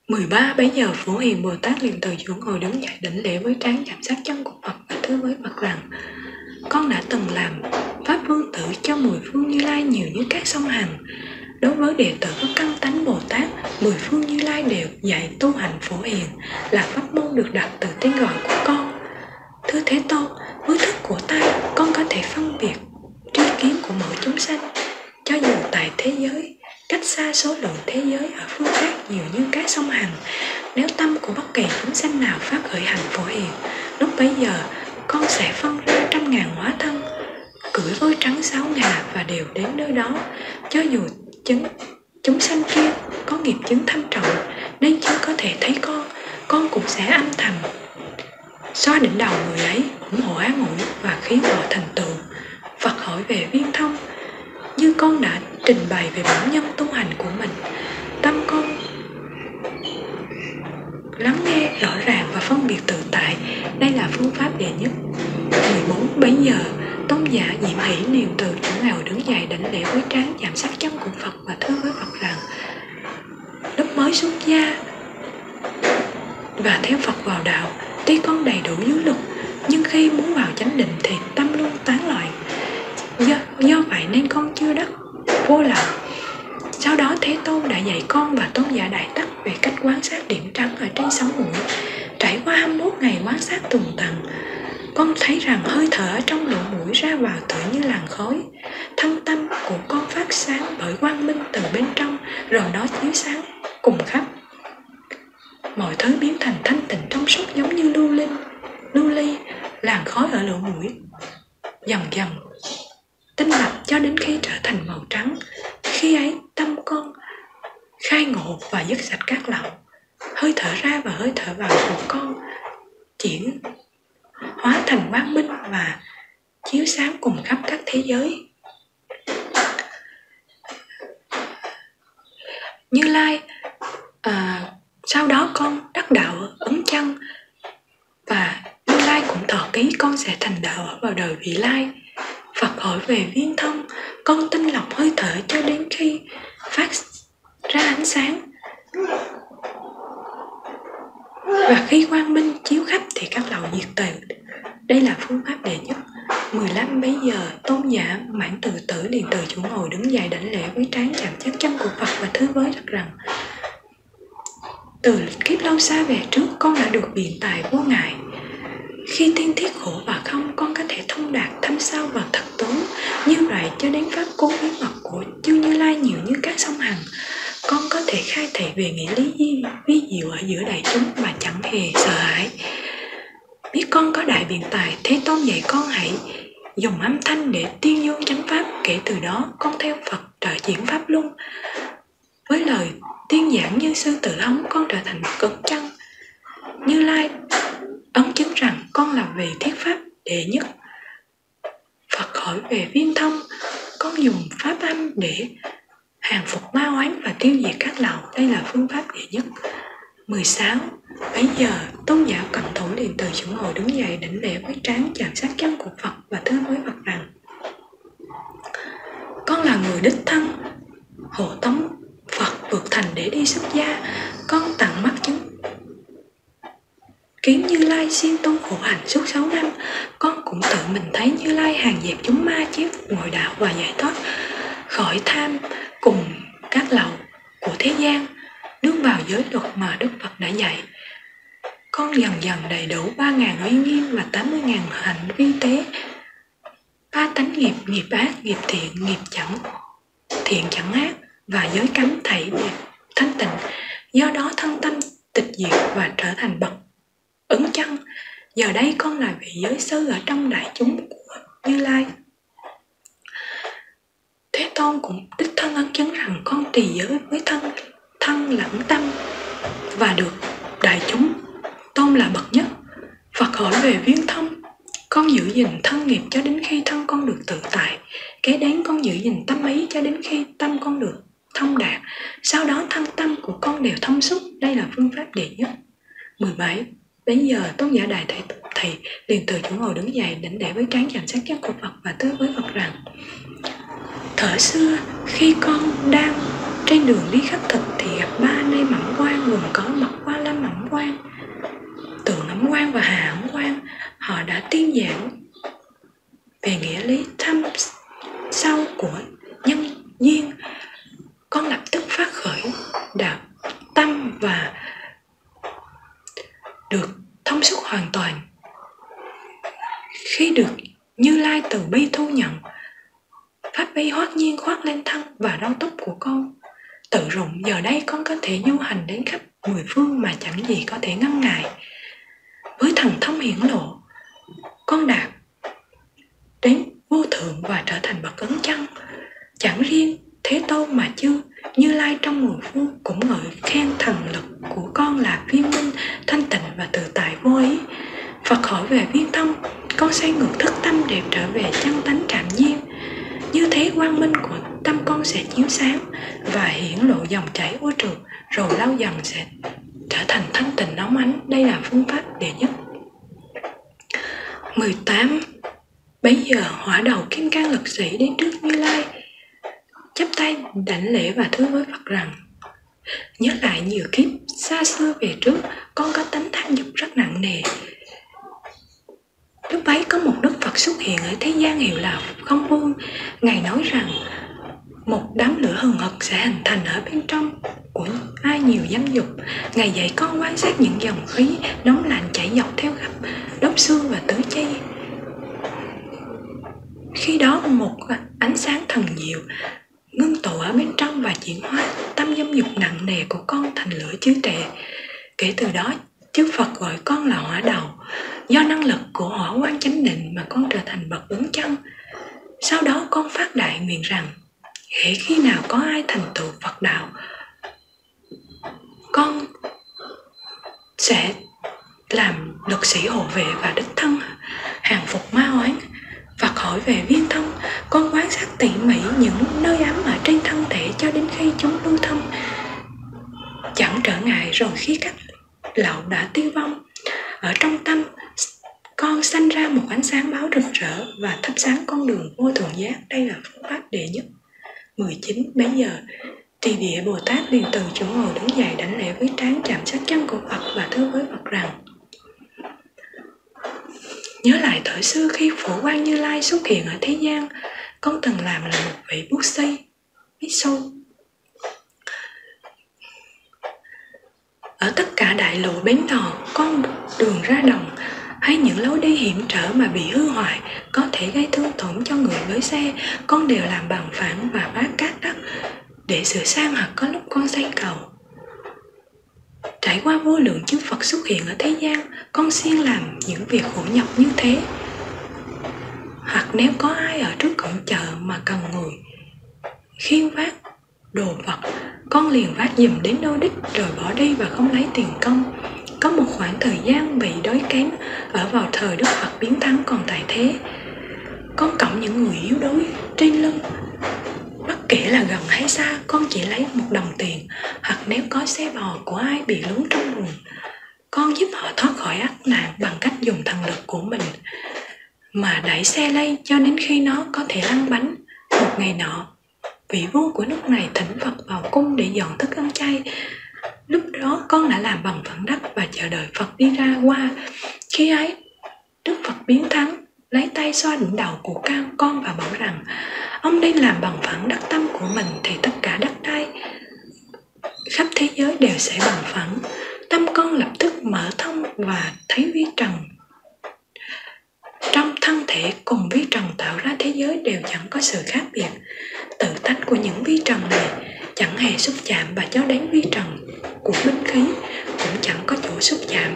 13 bấy giờ Phổ Hiền Bồ Tát liền từ xuống ngồi đứng dậy đỉnh lễ với trán chạm sát chân của Phật và thưa với Phật rằng, con đã từng làm pháp vương tử cho mười phương Như Lai nhiều như các sông Hằng Đối với đệ tử có căn tánh Bồ Tát, mười phương Như Lai đều dạy tu hành phổ hiền là pháp môn được đặt từ tiếng gọi của con. Thưa Thế Tôn, với thức của ta, con có thể phân biệt tri kiến của mỗi chúng sanh, cho dù tại thế giới, cách xa số lượng thế giới ở phương khác nhiều như các sông Hằng. Nếu tâm của bất kỳ chúng sanh nào phát khởi hành phổ hiền, lúc bấy giờ con sẽ phân ra trăm ngàn hóa thân, cưỡi voi trắng sáu ngà và đều đến nơi đó, cho dù chứng chúng sanh kia, có nghiệp chứng thâm trọng, nên chưa có thể thấy con con cũng sẽ âm thầm. Xoa đỉnh đầu người ấy ủng hộ án ủi và khiến họ thành tựu. Phật hỏi về viên thông, như con đã trình bày về bản nhân tu hành của mình, tâm con lắng nghe rõ ràng và phân biệt tự tại, đây là phương pháp đệ nhất. 14 bấy giờ Tôn giả diệm hỷ liền từ chỗ ngồi đứng dậy đảnh lễ với trán chạm sát chân của Phật và thưa với Phật rằng Lúc mới xuất gia và theo Phật vào đạo Tuy con đầy đủ dưới luật Nhưng khi muốn vào chánh định thì tâm luôn tán loạn. Do, do vậy nên con chưa đắc vô lậu. Sau đó Thế Tôn đã dạy con và Tôn giả Đại Tắc về cách quan sát điểm trắng ở trên sóng mũi Trải qua 21 ngày quan sát tùng tầng con thấy rằng hơi thở trong lỗ mũi ra vào tựa như làn khói. Thân tâm của con phát sáng bởi quang minh từ bên trong, rồi nó chiếu sáng cùng khắp. Mọi thứ biến thành thanh tịnh trong suốt giống như lưu linh lưu ly, làn khói ở lỗ mũi. Dần dần, tinh lập cho đến khi trở thành màu trắng. Khi ấy, tâm con khai ngộ và dứt sạch các lậu hơi thở ra và hơi thở vào của con chuyển hóa thành quang minh và chiếu sáng cùng khắp các thế giới. Như lai à, sau đó con đắc đạo ấn chân và như lai cũng thọ ký con sẽ thành đạo ở vào đời vị lai. Phật hỏi về viên thông con tinh lọc hơi thở cho đến khi phát ra ánh sáng và khi quang minh chiếu khắp thì các lầu diệt từ đây là phương pháp đệ nhất. 15 mấy giờ, tôn giả, mãn từ tử liền từ chủ ngồi đứng dậy đảnh lễ với trán chạm chắc chân của Phật và thứ với thật rằng, từ kiếp lâu xa về trước, con đã được biện tài vô ngại. Khi tiên thiết khổ và không, con có thể thông đạt thâm sâu và thật tốn. Như vậy cho đến pháp cố bí mật của chư như lai nhiều như các sông hằng con có thể khai thị về nghĩa lý vi, diệu ở giữa đại chúng mà chẳng hề sợ hãi. Biết con có đại biện tài thế tôn dạy con hãy dùng âm thanh để tuyên dương chánh pháp. Kể từ đó con theo phật trợ diễn pháp luân. Với lời tiên giảng như sư tử hống con trở thành một chân. Như lai ấn chứng rằng con là vì thiết pháp đệ nhất. Phật hỏi về viên thông con dùng pháp âm để hàng phục ma oán và tiêu diệt các lậu đây là phương pháp đệ nhất. 16. Bấy giờ, tôn giả cầm thủ liền từ chỗ ngồi đứng dậy đỉnh lễ với trán chạm sát chân của Phật và thưa với Phật rằng Con là người đích thân, hộ tống Phật vượt thành để đi xuất gia, con tặng mắt chứng Kiến Như Lai xin tôn khổ hạnh suốt 6 năm, con cũng tự mình thấy Như Lai hàng dẹp chúng ma chiếu ngồi đạo và giải thoát khỏi tham cùng các lậu của thế gian nương vào giới luật mà Đức Phật đã dạy. Con dần dần đầy đủ ba ngàn uy nghiêm và tám mươi ngàn hạnh vi tế, ba tánh nghiệp, nghiệp ác, nghiệp thiện, nghiệp chẳng, thiện chẳng ác và giới cấm thảy nghiệp thanh tịnh. Do đó thân tâm tịch diệt và trở thành bậc ứng chân. Giờ đây con là vị giới sư ở trong đại chúng của Như Lai. Thế Tôn cũng đích thân ấn chứng rằng con trì giới với thân thân lẫn tâm. Và được đại chúng tôn là bậc nhất. Phật hỏi về viên thông. Con giữ gìn thân nghiệp cho đến khi thân con được tự tại. Kế đến con giữ gìn tâm ý cho đến khi tâm con được thông đạt. Sau đó thân tâm của con đều thông suốt. Đây là phương pháp đệ nhất. 17 bây giờ tôn giả đại thầy, thầy liền từ chỗ ngồi đứng dậy đảnh lễ với trán chạm sát chất của Phật và tứ với Phật rằng Thở xưa khi con đang trên đường đi khắp thực thì gặp ba nơi mẫm quan gồm có mật quan lâm mẫm quan tượng ẩm quan và hà ẩm quan họ đã tiên giảng về nghĩa lý thâm sâu của nhân duyên. Con lập tức phát khởi đạo tâm và được thông suốt hoàn toàn. Khi được như lai từ bi thu nhận pháp bi hoát nhiên khoác lên thân và râu tóc của con tự rụng, giờ đây con có thể du hành đến khắp mười phương mà chẳng gì có thể ngăn ngại. Với thần thông hiển lộ, con đạt đến vô thượng và trở thành bậc ấn chân chẳng riêng thế tôn mà chưa như lai trong mười phương cũng ngợi khen thần lực của con là viên minh, thanh tịnh và tự tại vô ý. Phật hỏi về viên thông, con xây ngược thức tâm để trở về chân tánh trạm nhiên như thế quang minh của tâm con sẽ chiếu sáng và hiển lộ dòng chảy của trường, rồi lâu dần sẽ trở thành thanh tịnh nóng ánh đây là phương pháp đệ nhất. 18 Bấy giờ hỏa đầu kim cang lực sĩ đến trước Như Lai, chắp tay đảnh lễ và thưa với Phật rằng, Nhớ lại nhiều kiếp xa xưa về trước, Con có tánh tham dục rất nặng nề. Lúc ấy có một Đức Phật xuất hiện ở thế gian hiệu là Không Vương Ngài nói rằng, một đám lửa hừng hực sẽ hình thành ở bên trong của ai nhiều dâm dục. Ngài dạy con quan sát những dòng khí nóng lạnh chảy dọc theo khắp đốt xương và tứ chi. Khi đó, một ánh sáng thần diệu ngưng tụ ở bên trong và chuyển hóa tâm dâm dục nặng nề của con thành lửa chứa trệ. Kể từ đó chư Phật gọi con là hỏa đầu. Do năng lực của hỏa quan chánh định mà con trở thành bậc ứng chân. Sau đó con phát đại nguyện rằng, hễ khi nào có ai thành tựu Phật đạo, con sẽ làm lực sĩ hộ vệ và đích thân hàng phục ma oán Phật hỏi về viên thông Con quan sát tỉ mỉ những nơi ấm ở trên thân thể cho đến khi chúng lưu thông. Chẳng trở ngại rồi khi các lão đã tiêu vong. Ở trong tâm, con sanh ra một ánh sáng báo rực rỡ và thắp sáng con đường vô thường giác. Đây là phương pháp đệ nhất. 19 bấy giờ Trì địa Bồ Tát liền từ chỗ ngồi đứng dậy đánh lễ với trán chạm sát chân của Phật và thưa với Phật rằng, Nhớ lại thời xưa khi Phổ Quang Như Lai xuất hiện ở thế gian, Con từng làm là một vị bút xây Biết sâu Ở tất cả đại lộ bến đò Con đường ra đồng. Hay những lối đi hiểm trở mà bị hư hoại, có thể gây thương tổn cho người với xe. Con đều làm bằng phẳng và bát cát đất. Để sửa sang hoặc có lúc con xây cầu. Trải qua vô lượng chư Phật xuất hiện ở thế gian, con siêng làm những việc khổ nhọc như thế. Hoặc nếu có ai ở trước cổng chợ mà cần người khiêng vác đồ vật con liền vác dùm đến đâu đích rồi bỏ đi và không lấy tiền công có một khoảng thời gian bị đói kém ở vào thời Đức Phật biến thắng còn tại thế. Con cộng những người yếu đuối trên lưng. Bất kể là gần hay xa, con chỉ lấy một đồng tiền hoặc nếu có xe bò của ai bị lún trong buồn, con giúp họ thoát khỏi ác nạn bằng cách dùng thần lực của mình mà đẩy xe lây cho đến khi nó có thể lăn bánh một ngày nọ vị vua của nước này thỉnh phật vào cung để dọn thức ăn chay Lúc đó con đã làm bằng phận đất và chờ đợi Phật đi ra qua. Khi ấy, Đức Phật biến thắng, lấy tay xoa đỉnh đầu của cao con và bảo rằng ông đi làm bằng phẳng đất tâm của mình thì tất cả đất đai khắp thế giới đều sẽ bằng phẳng. Tâm con lập tức mở thông và thấy vi trần thân thể cùng vi trần tạo ra thế giới đều chẳng có sự khác biệt. Tự tánh của những vi trần này chẳng hề xúc chạm và cho đến vi trần của binh khí, cũng chẳng có chỗ xúc chạm.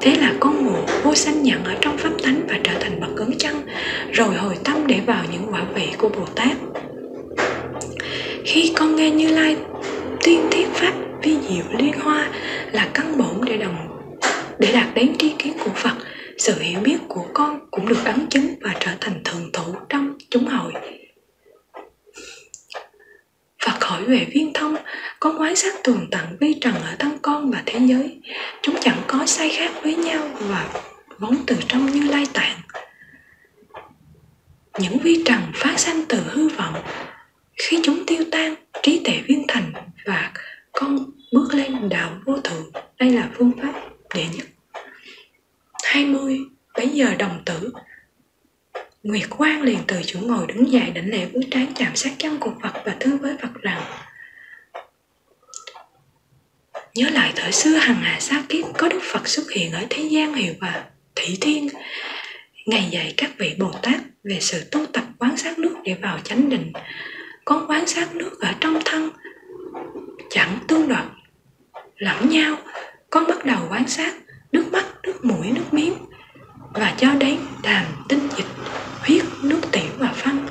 Thế là con ngộ vô sanh nhận ở trong pháp tánh và trở thành bậc cứng chân, rồi hồi tâm để vào những quả vị của bồ tát. Khi con nghe như lai tuyên thiết pháp vi diệu liên hoa là căn bổn để đồng, để đạt đến tri kiến của phật sự hiểu biết của con cũng được ấn chứng và trở thành thường thủ trong chúng hội. Phật hỏi về viên thông, con quán sát tường tận vi trần ở thân con và thế giới. Chúng chẳng có sai khác với nhau và vốn từ trong như lai tạng. Những vi trần phát sanh từ hư vọng. Khi chúng tiêu tan, trí tuệ viên thành và con bước lên đạo vô thượng. Đây là phương pháp đệ nhất. 20 bấy giờ đồng tử. Nguyệt Quang liền từ chỗ ngồi đứng dậy, đảnh lễ với trán chạm sát chân của Phật và thưa với Phật rằng, Nhớ lại thời xưa hằng hà sát kiếp, có Đức Phật xuất hiện ở thế gian hiệu và thị thiên. Ngày dạy các vị Bồ Tát về sự tu tập quán sát nước để vào chánh định. Con quán sát nước ở trong thân, chẳng tương đoạn lẫn nhau. Con bắt đầu quán sát, nước mắt mũi nước miếng và cho đến đàm tinh dịch, huyết, nước tiểu và phân.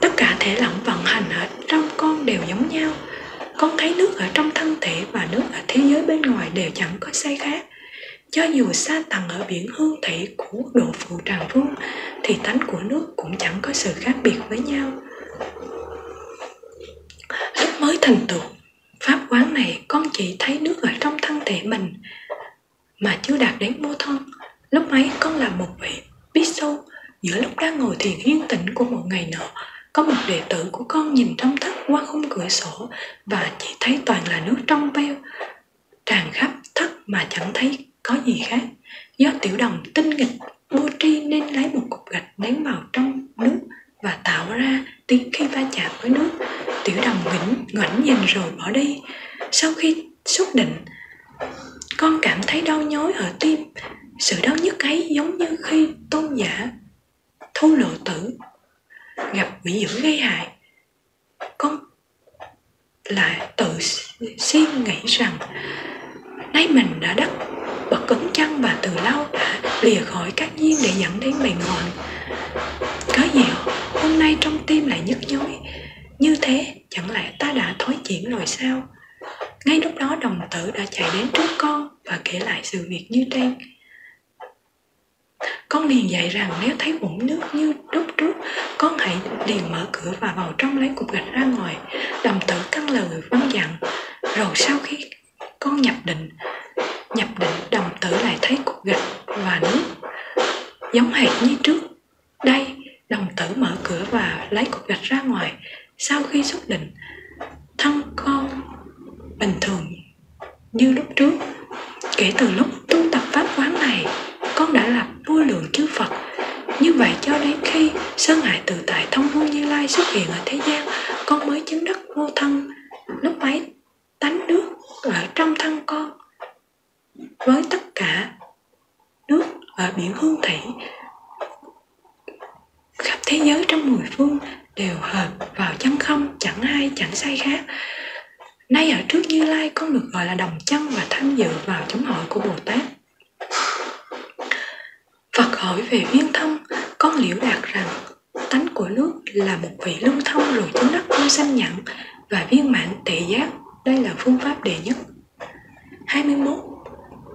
Tất cả thể lỏng vận hành ở trong con đều giống nhau. Con thấy nước ở trong thân thể và nước ở thế giới bên ngoài đều chẳng có sai khác. Cho dù xa tầng ở biển hương thủy của độ phụ tràng vương, thì tánh của nước cũng chẳng có sự khác biệt với nhau. Lúc mới thành tựu, Pháp quán này, con chỉ thấy nước ở trong thân thể mình mà chưa đạt đến mô thân. Lúc ấy con là một vị biết sâu. Giữa lúc đang ngồi thiền yên tĩnh của một ngày nọ, có một đệ tử của con nhìn trong thất qua khung cửa sổ và chỉ thấy toàn là nước trong veo. Tràn khắp thất mà chẳng thấy có gì khác. Do tiểu đồng tinh nghịch vô tri nên lấy một cục gạch ném vào trong nước và tạo ra tiếng khi va chạm với nước. Tiểu đồng nghỉnh ngoảnh nhìn rồi bỏ đi. Sau khi xúc định con cảm thấy đau nhói ở tim. Sự đau nhức ấy giống như khi tôn giả thu lộ tử gặp quỷ dữ gây hại. Con lại tự suy nghĩ rằng nay mình đã đắc bật cứng chân và từ lâu đã lìa khỏi các duyên để dẫn đến bệnh hoạn có gì hôm nay trong tim lại nhức nhối? Như thế chẳng lẽ ta đã thối chuyển rồi sao? Ngay lúc đó đồng tử đã chạy đến trước con và kể lại sự việc như trên. Con liền dạy rằng nếu thấy vũng nước như lúc trước, con hãy liền mở cửa và vào trong lấy cục gạch ra ngoài. Đồng tử căng lời vâng dặn. Rồi sau khi con nhập định nhập định, đồng tử lại thấy cục gạch và nước giống hệt như trước. Đây, đồng tử mở cửa và lấy cục gạch ra ngoài. Sau khi xuất định, thân con bình thường. Như lúc trước, kể từ lúc tu tập pháp quán này, con đã lập vô lượng chư phật. Như vậy cho đến khi sơn hải tự tại thông vô như lai xuất hiện ở thế gian, con mới chứng đắc vô thân. Lúc ấy, tánh nước ở trong thân con với tất cả nước ở biển hương thủy, khắp thế giới trong mười phương đều hợp vào chân không, chẳng ai chẳng sai khác nay ở trước như lai con được gọi là đồng chân và tham dự vào chống hội của bồ tát. Phật hỏi về viên thông con liễu đạt rằng tánh của nước là một vị lưu thông rồi chính đất vô sanh nhận và viên mạng tệ giác. Đây là phương pháp đệ nhất. 21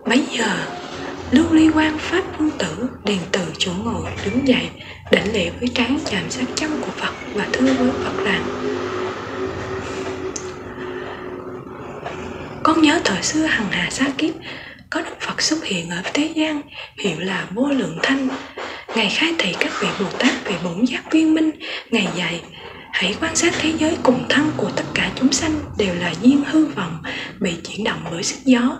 Bấy giờ, Lưu ly quan pháp vương tử đèn từ chỗ ngồi đứng dậy, đảnh lễ với trán chạm sát chân của Phật và thưa với Phật rằng Con nhớ thời xưa hằng hà xa kiếp có Đức Phật xuất hiện ở thế gian hiệu là vô lượng thanh Ngài khai thị các vị Bồ Tát về bổn giác viên minh Ngài dạy Hãy quan sát thế giới cùng thân của tất cả chúng sanh đều là duyên hư vọng bị chuyển động bởi sức gió.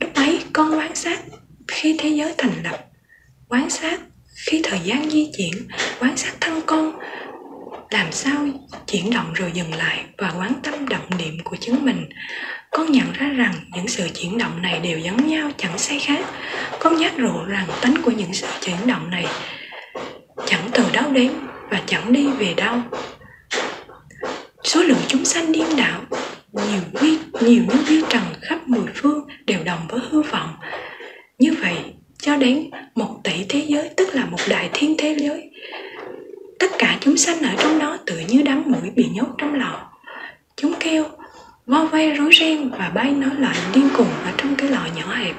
Lúc ấy con quan sát khi thế giới thành lập, quan sát khi thời gian di chuyển quan sát thân con làm sao chuyển động rồi dừng lại và quán tâm động niệm của chính mình con nhận ra rằng những sự chuyển động này đều giống nhau, chẳng sai khác. Con nhắc rộ rằng tính của những sự chuyển động này chẳng từ đâu đến và chẳng đi về đâu. Số lượng chúng sanh điên đảo, nhiều vi, nhiều như vi trần khắp mười phương đều đồng với hư vọng. Như vậy, cho đến một tỷ thế giới, tức là một đại thiên thế giới, tất cả chúng sanh ở trong đó tự như đám mũi bị nhốt trong lò. Chúng kêu vo ve rối ren và bay nói lại điên cuồng ở trong cái lò nhỏ hẹp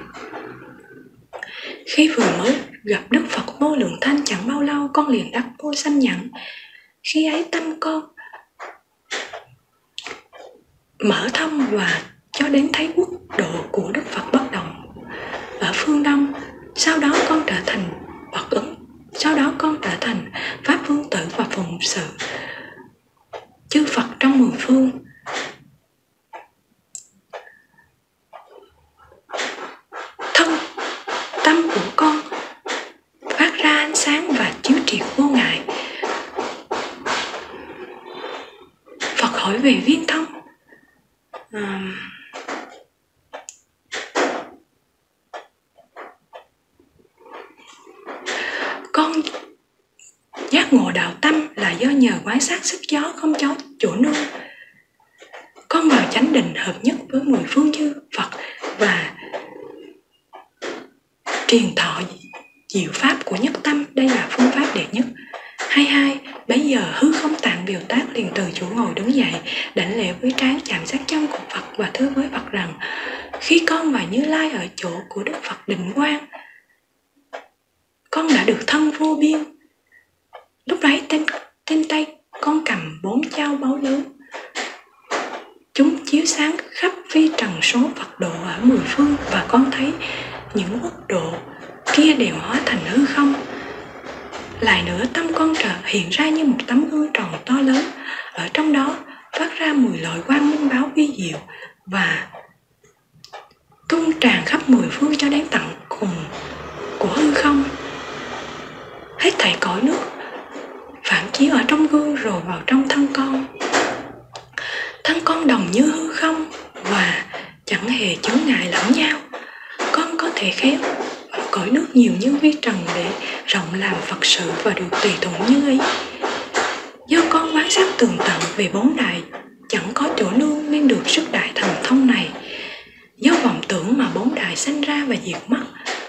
khi vừa mới gặp đức phật vô lượng thanh chẳng bao lâu con liền đắc vô sanh nhận khi ấy tâm con mở thông và cho đến thấy quốc độ của Đức Phật bất động ở phương Đông. Sau đó con trở thành bậc ứng, sau đó con trở thành Pháp Vương Tử và phụng sự chư Phật trong mười phương. Thân tâm của con phát ra ánh sáng và chiếu triệt vô ngại. Phật hỏi về viên thông. À, con giác ngộ đạo tâm là do nhờ quán sát sức gió không chó chỗ nương con vào chánh định hợp nhất với mười phương chư phật và truyền thọ diệu pháp của nhất tâm, đây là phương pháp đệ nhất. Hai hai, bấy giờ hư không tạng biểu tác liền từ chỗ ngồi đứng dậy, đảnh lễ với trán chạm sát chân của phật và thưa với phật rằng, khi con và như lai ở chỗ của đức phật định quang, con đã được thân vô biên. Lúc đấy trên trên tay con cầm bốn trao báu lớn. Chúng chiếu sáng khắp phi trần số phật độ ở mười phương và con thấy những quốc độ kia đều hóa thành hư không. Lại nữa, tâm con trở hiện ra như một tấm gương tròn to lớn. Ở trong đó phát ra mùi loại quang minh báo vi diệu và tung tràn khắp mười phương cho đến tận cùng của hư không. Hết thảy cõi nước phản chiếu ở trong gương rồi vào trong thân con. Thân con đồng như hư không và chẳng hề chướng ngại lẫn nhau có thể khéo cõi nước nhiều như vi trần để rộng làm phật sự và được tùy thuận như ý. Do con quán sát tường tận về bốn đại, chẳng có chỗ nương nên được sức đại thần thông này. Do vọng tưởng mà bốn đại sinh ra và diệt mất,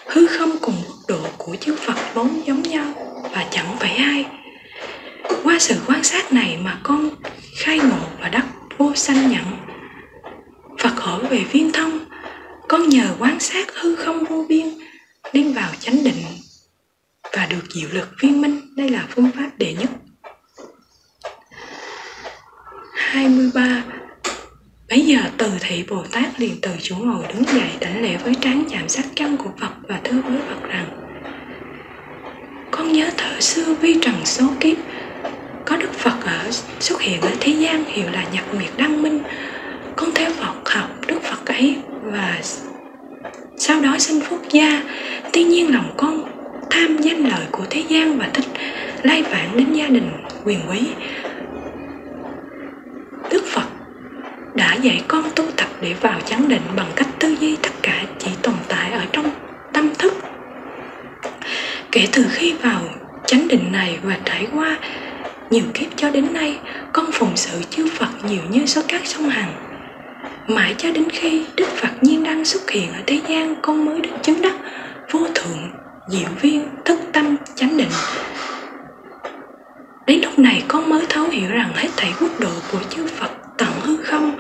hư không cùng mức độ của chư phật vốn giống nhau và chẳng phải ai. Qua sự quan sát này mà con khai ngộ và đắc vô sanh nhận phật hỏi về viên thông con nhờ quan sát hư không vô biên đi vào chánh định và được diệu lực viên minh. Đây là phương pháp đệ nhất. 23 Bấy giờ từ thị Bồ Tát liền từ chỗ ngồi đứng dậy, đảnh lễ với trán chạm sát chân của Phật và thưa với Phật rằng, Con nhớ thở xưa vi trần số kiếp, Có Đức Phật ở, xuất hiện ở thế gian, hiệu là Nhật Nguyệt Đăng Minh. Con theo Phật học Đức Phật ấy và sau đó sinh phúc gia. Tuy nhiên lòng con tham danh lợi của thế gian và thích lai vãng đến gia đình quyền quý. Đức Phật đã dạy con tu tập để vào chánh định bằng cách tư duy tất cả chỉ tồn tại ở trong tâm thức. Kể từ khi vào chánh định này và trải qua nhiều kiếp cho đến nay, con phụng sự chư Phật nhiều như số cát sông Hằng mãi cho đến khi Đức Phật nhiên đăng xuất hiện ở thế gian, con mới được chứng đắc vô thượng diệu viên thức tâm chánh định. Đến lúc này, con mới thấu hiểu rằng hết thảy quốc độ của chư Phật tận hư không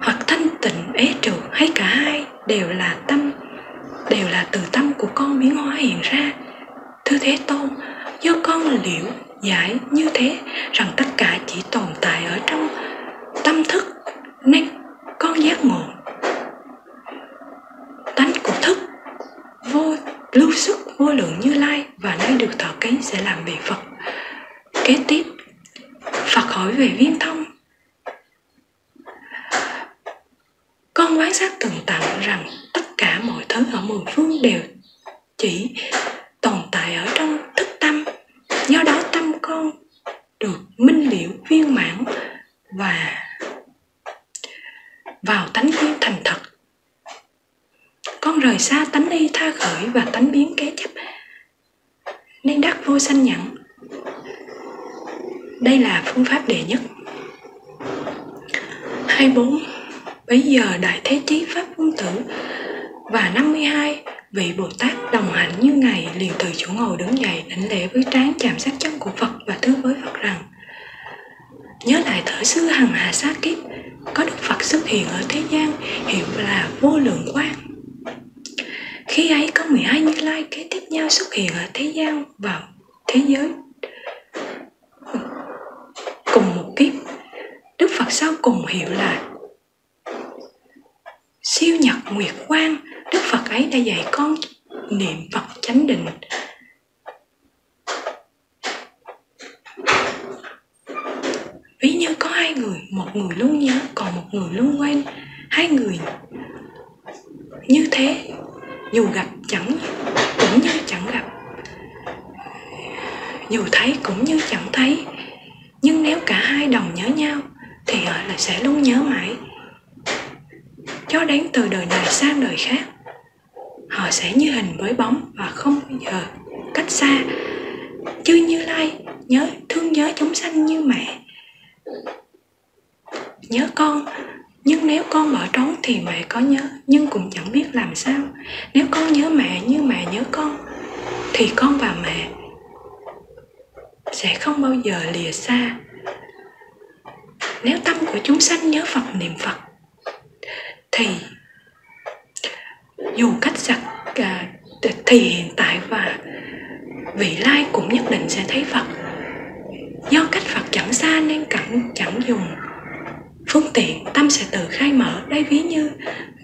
hoặc thanh tịnh, ế trụ hay cả hai đều là tâm, đều là từ tâm của con biến hóa hiện ra. Thưa thế tôn, do con liễu giải như thế rằng tất cả chỉ tồn tại ở trong tâm thức, nên con giác ngộ tánh của thức, vô lưu sức, vô lượng như lai, và nay được thọ ký sẽ làm vị phật. Kế tiếp, phật hỏi về viên thông. Con quán sát từng tặng rằng tất cả mọi thứ ở mười phương đều chỉ tồn tại ở trong thức tâm do đó tâm con được minh liễu viên mãn và vào tánh biến thành thật con rời xa tánh y tha khởi và tánh biến kế chấp nên đắc vô sanh nhận đây là phương pháp đệ nhất 24 Bấy giờ Đại Thế Chí Pháp Vương Tử và 52 vị Bồ Tát đồng hạnh như ngày liền từ chỗ ngồi đứng dậy, đảnh lễ với trán chạm sát chân của Phật và thưa với Phật rằng, Nhớ lại thời xưa hằng hà sát kiếp có Đức Phật xuất hiện ở thế gian hiệu là vô lượng quang khi ấy có 12 như lai kế tiếp nhau xuất hiện ở thế gian vào thế giới cùng một kiếp Đức Phật sau cùng hiệu là sẽ dạy con niệm phật chánh định ví như có hai người một người luôn nhớ còn một người luôn quên hai người như thế dù gặp chẳng cũng như chẳng gặp dù thấy cũng như chẳng thấy nhưng nếu cả hai đồng nhớ nhau thì họ là sẽ luôn nhớ mãi cho đến từ đời này sang đời khác. Họ sẽ như hình với bóng và không bao giờ cách xa. Chứ như lai, nhớ, thương nhớ chúng sanh như mẹ. Nhớ con, nhưng nếu con bỏ trốn thì mẹ có nhớ, nhưng cũng chẳng biết làm sao. Nếu con nhớ mẹ như mẹ nhớ con, thì con và mẹ sẽ không bao giờ lìa xa. Nếu tâm của chúng sanh nhớ phật, niệm phật thì dù cách giặc à, thì hiện tại và vị lai cũng nhất định sẽ thấy phật. Do cách phật chẳng xa nên cẳng chẳng dùng phương tiện tâm sẽ tự khai mở. Đây ví như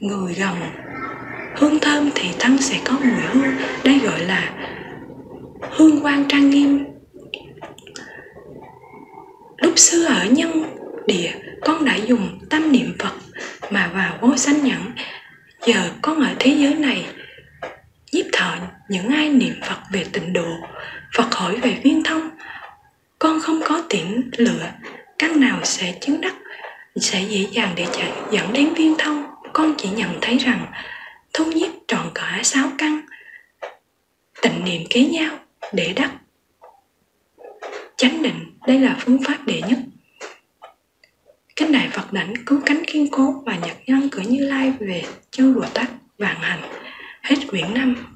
người gần hương thơm thì thân sẽ có mùi hương. Đây gọi là hương quang trang nghiêm. Lúc xưa ở nhân địa, con đã dùng tâm niệm phật mà vào vô sanh nhẫn. Giờ con ở thế giới này, nhiếp thọ những ai niệm phật về tịnh độ, phật hỏi về viên thông. Con không có tiện lựa căn nào sẽ chứng đắc, sẽ dễ dàng để chạy, dẫn đến viên thông. Con chỉ nhận thấy rằng thu nhiếp trọn cả sáu căn, tịnh niệm kế nhau để đắc. Chánh định, đây là phương pháp đệ nhất. Kính Đại Phật đảnh, cứu cánh kiên cố và nhật nhân cửa Như Lai về, chư Bồ Tát vạn hành. Hết quyển năm